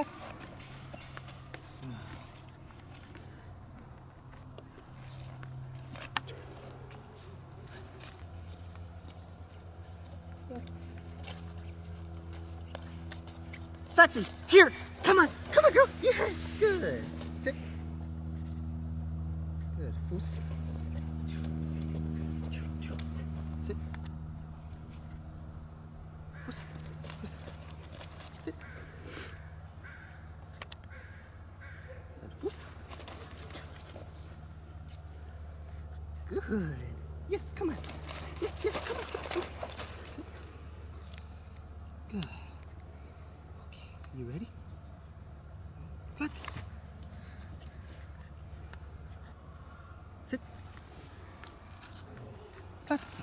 Platz. Platz. Here. Come on. Come on, girl. Yes, good. Sit. Good. Fuß. Sit. Fuß. Fuß. Sit. Good. Fuß. Good. Yes, come on. Yes, yes, come on. Good. Okay, you ready? Platz. Sit. Platz.